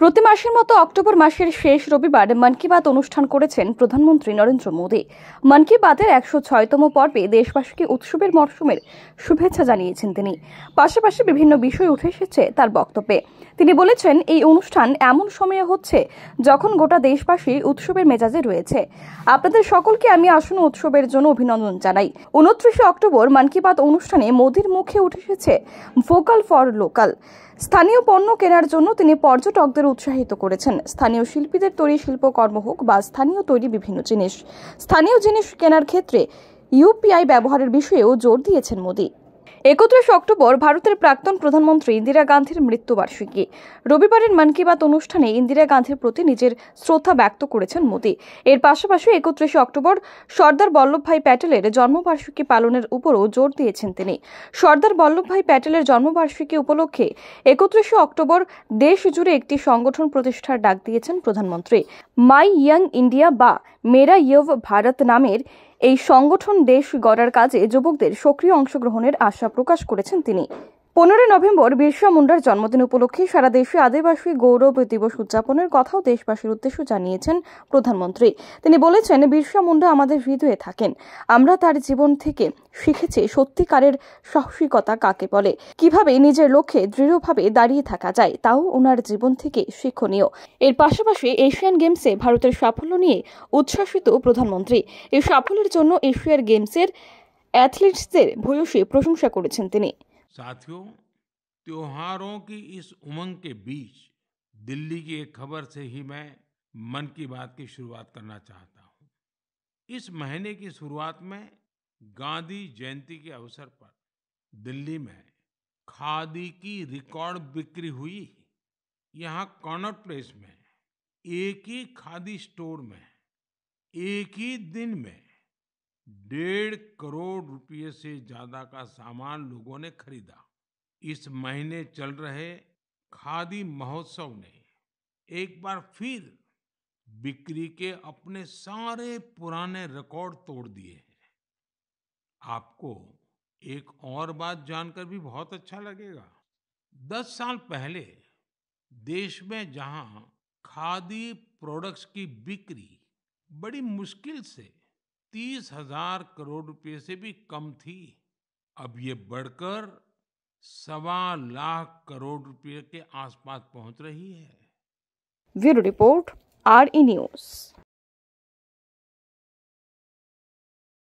প্রতি মাসের মতো অক্টোবর মাসের শেষ রবিবার মন কি বাত অনুষ্ঠান করেছেন প্রধানমন্ত্রী নরেন্দ্র মোদী। মন কি বাতের একশো ছয়তম পর্বে দেশবাসীকে উৎসবের মরশুমের শুভেচ্ছা জানিয়েছেন তিনি। পাশাপাশি বিভিন্ন বিষয় উঠে এসেছে তার বক্তব্যে। তিনি বলেছেন, এই অনুষ্ঠান এমন সময়ে হচ্ছে যখন গোটা দেশবাসী উৎসবের মেজাজে রয়েছে। আপনাদের সকলকে আমি আসন্ন উৎসবের জন্য অভিনন্দন জানাই। উনত্রিশে অক্টোবর মন কি বাত অনুষ্ঠানে মোদীর মুখে উঠে এসেছে, ভোকাল ফর লোকাল স্থানীয় পণ্য কেনার জন্য তিনি পর্যটকদের উৎসাহিত করেছেন। স্থানীয় শিল্পীদের তৈরি শিল্পকর্ম হোক বা স্থানীয় তৈরি বিভিন্ন জিনিস। স্থানীয় জিনিস কেনার ক্ষেত্রে ইউপিআই ব্যবহারের বিষয়েও জোর দিয়েছেন মোদী। একত্রিশ অক্টোবর ভারতের প্রাক্তন প্রধানমন্ত্রী ইন্দিরা গান্ধীর মৃত্যুবার্ষিকী। রবিবারের মন কি বাত অনুষ্ঠানে ইন্দিরা গান্ধীর প্রতি নিজের শ্রদ্ধা ব্যক্ত করেছেন মোদী। এর পাশাপাশি একত্রিশে অক্টোবর সর্দার বল্লভভাই প্যাটেলের জন্মবার্ষিকী পালনের উপরও জোর দিয়েছেন তিনি। সর্দার বল্লভভাই প্যাটেলের জন্মবার্ষিকী উপলক্ষে একত্রিশে অক্টোবর দেশ জুড়ে একটি সংগঠন প্রতিষ্ঠার ডাক দিয়েছেন প্রধানমন্ত্রী। মাই ইয়াং ইন্ডিয়া বা মেরা ইয়ভ ভারত নামের এই সংগঠন দেশ গড়ার কাজে যুবকদের সক্রিয় অংশগ্রহণের আশা প্রকাশ করেছেন তিনি। পনেরোই নভেম্বর বিরসা মুন্ডার জন্মদিন উপলক্ষে সারা দেশে আদিবাসী গৌরব দিবস উদযাপনের কথাও দেশবাসীর উদ্দেশ্য জানিয়েছেন প্রধানমন্ত্রী। তিনি বলেছেন, বিরসা মুন্ডা আমাদের হৃদয়ে থাকেন। আমরা তার জীবন থেকে শিখেছি সত্যিকারের সাহসিকতা কাকে বলে, কীভাবে নিজের লক্ষ্যে দৃঢ়ভাবে দাঁড়িয়ে থাকা যায়, তাও ওনার জীবন থেকে শিক্ষণীয়। এর পাশাপাশি এশিয়ান গেমসে ভারতের সাফল্য নিয়ে উচ্ছ্বাসিত প্রধানমন্ত্রী। এই সাফল্যের জন্য এশিয়ার গেমসের অ্যাথলিটসদের ভূয়সী প্রশংসা করেছেন তিনি। साथियों, त्योहारों की इस उमंग के बीच दिल्ली की एक खबर से ही मैं मन की बात की शुरुआत करना चाहता हूँ। इस महीने की शुरुआत में गांधी जयंती के अवसर पर दिल्ली में खादी की रिकॉर्ड बिक्री हुई। यहाँ कॉनॉट प्लेस में एक ही खादी स्टोर में एक ही दिन में डेढ़ करोड़ रुपये से ज़्यादा का सामान लोगों ने खरीदा। इस महीने चल रहे खादी महोत्सव ने एक बार फिर बिक्री के अपने सारे पुराने रिकॉर्ड तोड़ दिए हैं। आपको एक और बात जानकर भी बहुत अच्छा लगेगा। दस साल पहले देश में जहाँ खादी प्रोडक्ट्स की बिक्री बड़ी मुश्किल से तीस हज़ार करोड़ रुपए से भी कम थी। अब ये बढ़कर सवा लाख करोड़ रुपए के आसपास पहुँच रही है। Bureau report R E news.